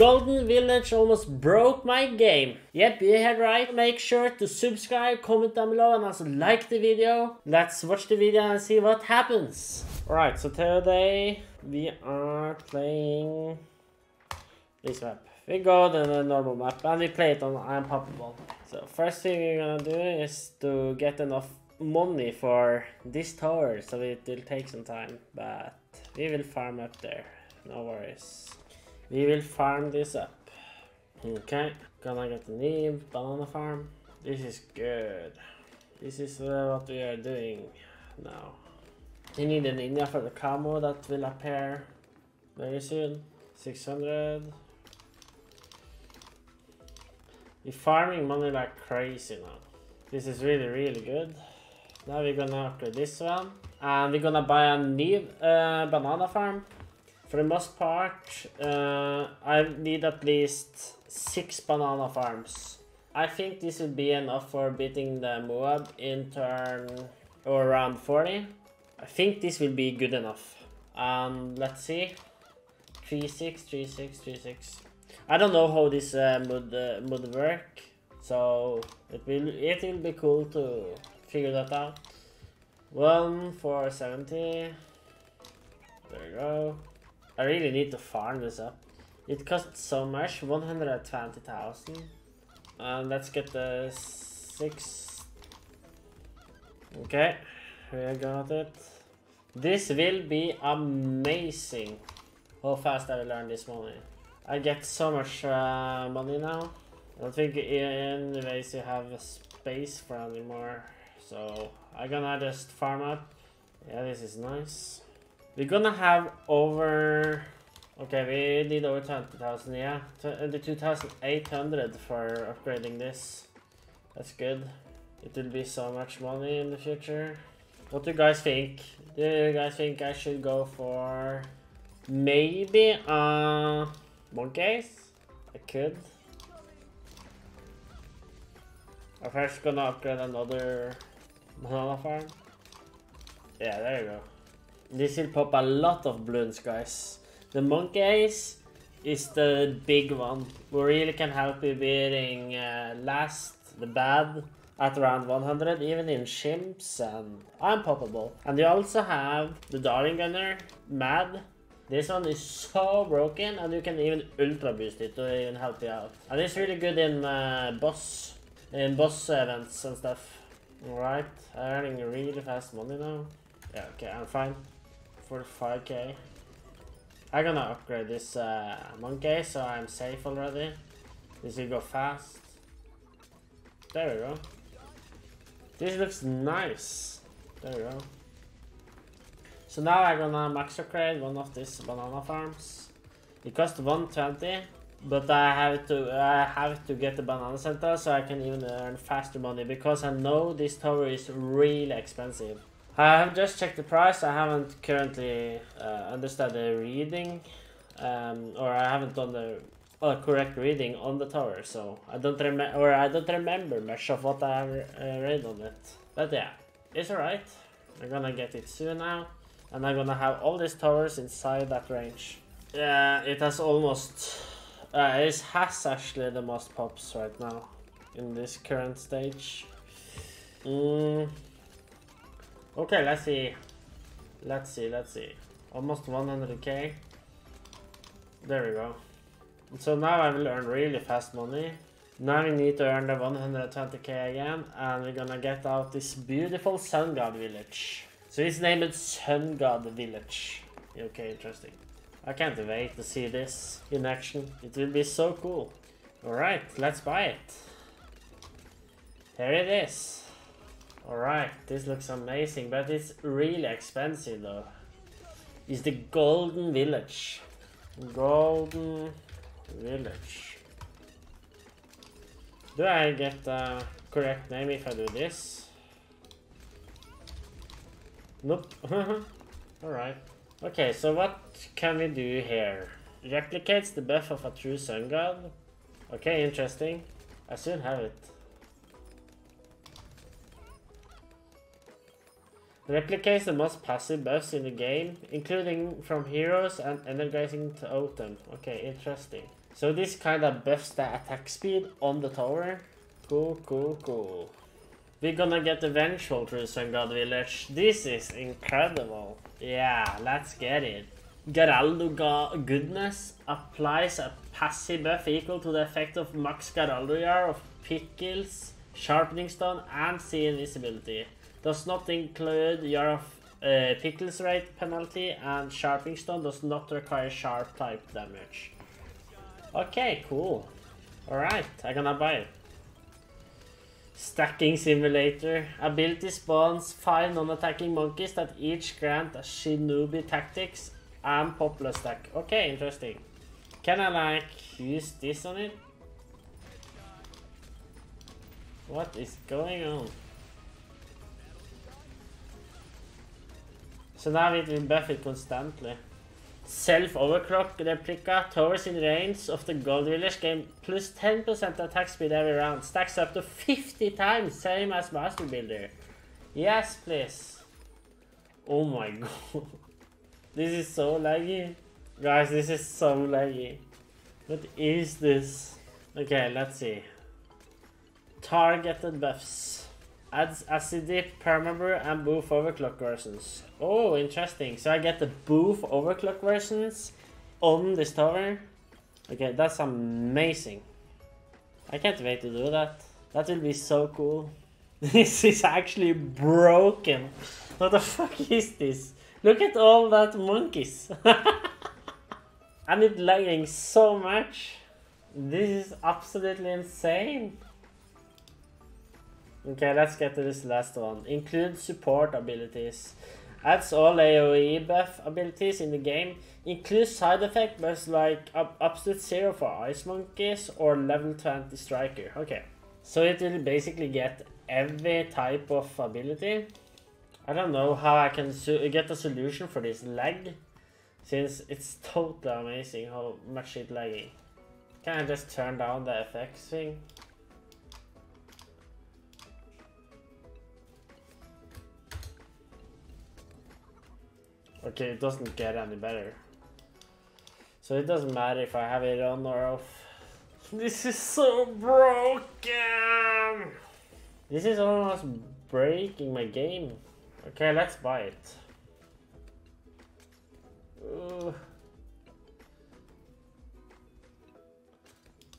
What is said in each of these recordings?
Golden Village almost broke my game. Yep, you heard right. Make sure to subscribe, comment down below, and also like the video. Let's watch the video and see what happens. Alright, so today we are playing this map. We go to the normal map and we play it on Impoppable. So first thing we're gonna do is to get enough money for this tower, so it will take some time, but we will farm up there, no worries. We will farm this up. Okay, gonna get the new banana farm. This is good. This is uh, what we are doing now. We need a ninja for the camo that will appear very soon. 600. We're farming money like crazy now. This is really, really good. Now we're gonna upgrade this one. And we're gonna buy a new uh, banana farm. For the most part, uh, I need at least six banana farms. I think this will be enough for beating the Moab in turn or around 40. I think this will be good enough. Um, let's see. 3-6, 3-6, 3-6. I don't know how this uh, would, uh, would work. So it will, it will be cool to figure that out. One for 70. There you go. I really need to farm this up. It costs so much, 120,000. And let's get the six. Okay, we got it. This will be amazing. How fast I will earn this money. I get so much uh, money now. I don't think anyways you have a space for anymore. So I'm gonna just farm up. Yeah, this is nice. We're gonna have over... Okay, we need over 20,000, yeah. Uh, the 2,800 for upgrading this. That's good. It will be so much money in the future. What do you guys think? Do you guys think I should go for... Maybe, uh... Monkeys? I could. I'm first gonna upgrade another banana farm. Yeah, there you go. This will pop a lot of balloons, guys. The monkeys is the big one. We really can help you beating uh, last, the bad, at around 100, even in chimps and impoppable. And you also have the Dartling Gunner, Mad. This one is so broken and you can even ultra boost it to even help you out. And it's really good in uh, boss, in boss events and stuff. Alright, I'm earning really fast money now. Yeah, okay, I'm fine. 45k. I'm gonna upgrade this uh, monkey so I'm safe already. This will go fast. There we go. This looks nice. There we go. So now I'm gonna max upgrade one of these banana farms. It costs 120, but I have to I have to get the banana center so I can even earn faster money because I know this tower is really expensive. I have just checked the price. I haven't currently uh, understood the reading, um, or I haven't done the correct reading on the tower. So I don't remember, or I don't remember much of what I have uh, read on it. But yeah, it's alright. I'm gonna get it soon now, and I'm gonna have all these towers inside that range. Yeah, it has almost. Uh, it has actually the most pops right now in this current stage. Mm. Okay, let's see. Let's see, let's see. Almost 100k. There we go. So now I will earn really fast money. Now we need to earn the 120k again, and we're gonna get out this beautiful Sun God village. So it's named Sun God Village. Okay, interesting. I can't wait to see this in action. It will be so cool. Alright, let's buy it. Here it is. Alright, this looks amazing, but it's really expensive though. It's the Golden Village. Golden Village. Do I get the correct name if I do this? Nope. Alright. Okay, so what can we do here? Replicates the buff of a true sun god. Okay, interesting. I soon have it. Replicates the most passive buffs in the game, including from heroes and energizing to totem. Okay, interesting. So this kind of buffs the attack speed on the tower. Cool, cool, cool. We're gonna get the Vengeful through Sun God Village. This is incredible. Yeah, let's get it. Geraldo Ga goodness applies a passive buff equal to the effect of Max Geraldo Jar of Pickles, Sharpening Stone, and See Invisibility. Does not include your uh, Pickles rate penalty, and Sharpening Stone does not require sharp type damage. Okay, cool. Alright, I'm gonna buy it. Stacking Simulator. Ability spawns 5 non-attacking monkeys that each grant a Shinobi Tactics and Popular Stack. Okay, interesting. Can I like use this on it? What is going on? So now it will buff it constantly. Self-overclock replica towers in range of the gold village game plus 10% attack speed every round. Stacks up to 50 times, same as Master Builder. Yes, please. Oh my god. This is so laggy. Guys, this is so laggy. What is this? Okay, let's see. Targeted buffs. Adds acidic, permabrew, and boof overclock versions. Oh, interesting. So I get the boof overclock versions on this tower. Okay, that's amazing. I can't wait to do that. That will be so cool. This is actually broken. What the fuck is this? Look at all that monkeys. and it lagging so much. This is absolutely insane. Okay, let's get to this last one. Include support abilities. Adds all AoE buff abilities in the game. Include side effect buffs like absolute zero for ice monkeys or level 20 striker. Okay. So it will basically get every type of ability. I don't know how I can get a solution for this lag. Since it's totally amazing how much it lagging. Can I just turn down the FX thing? Okay, it doesn't get any better. So it doesn't matter if I have it on or off. This is so broken! This is almost breaking my game. Okay, let's buy it. Uh,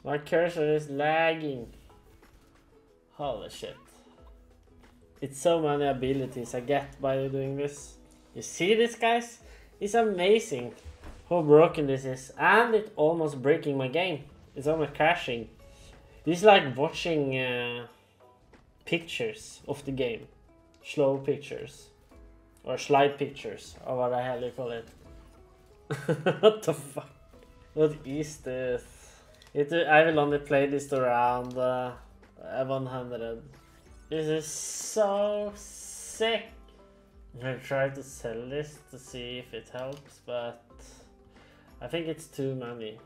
my cursor is lagging. Holy shit. It's so many abilities I get by doing this. You see this, guys? It's amazing how broken this is. And it's almost breaking my game. It's almost crashing. This is like watching uh, pictures of the game. Slow pictures. Or slide pictures. Or what the hell you call it. what the fuck? What is this? It, I will only play this around uh, 100. This is so sick. I'm gonna try to sell this to see if it helps, but I think it's too many.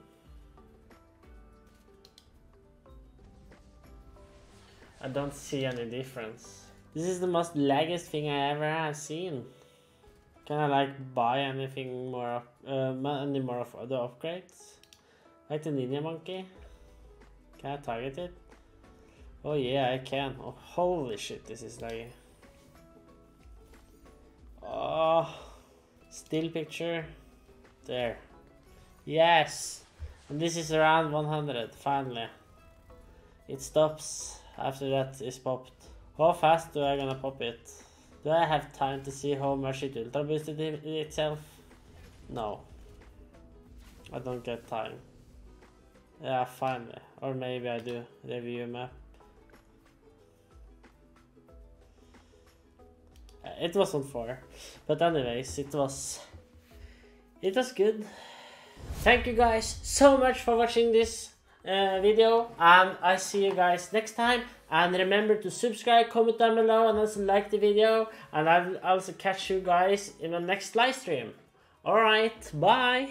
I don't see any difference. This is the most laggiest thing I ever have seen. Can I like buy anything more, uh, any more of the upgrades? Like the Ninja Monkey? Can I target it? Oh yeah, I can. Oh, holy shit, this is laggy. Oh, still picture. There. Yes. And this is around 100, finally. It stops after that is popped. How fast do I gonna pop it? Do I have time to see how much it ultra boosted it itself? No. I don't get time. Yeah, finally. Or maybe I do. Review map. It was on 4. But anyways, it was... It was good. Thank you guys so much for watching this uh, video. And I see you guys next time. And remember to subscribe, comment down below, and also like the video. And I'll also catch you guys in the next live stream. Alright, bye!